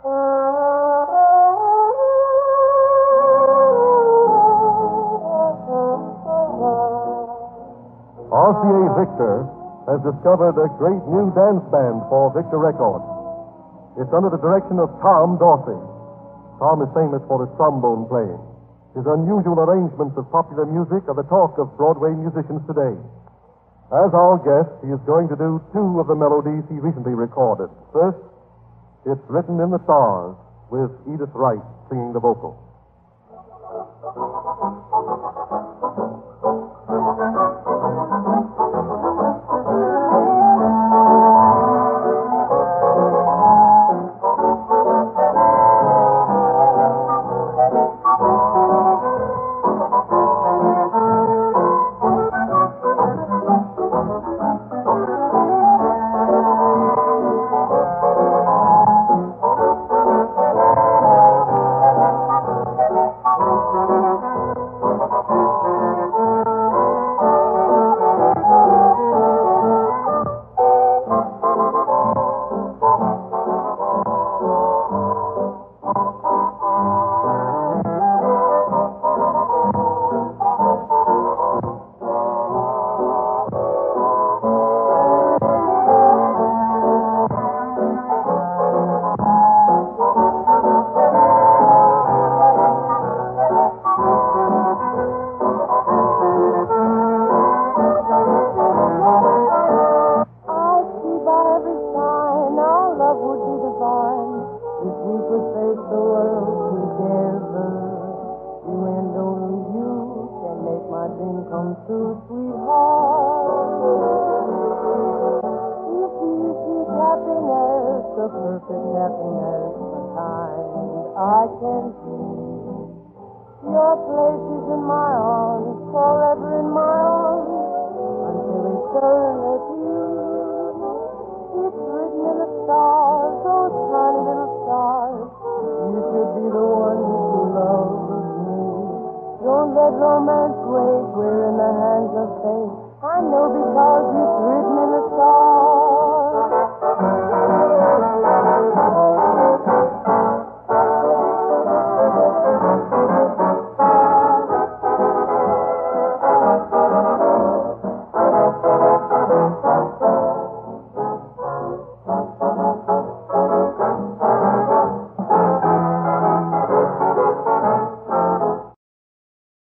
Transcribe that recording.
RCA Victor has discovered a great new dance band for Victor Records. It's under the direction of Tom Dorsey. Tom is famous for his trombone playing. His unusual arrangements of popular music are the talk of Broadway musicians today. As our guest, he is going to do two of the melodies he recently recorded. First, It's Written in the Stars, with Edythe Wright singing the vocal. True, sweetheart. If you seek happiness, the perfect happiness, the kind I can see. Let romance wait, we're in the hands of fate. I know because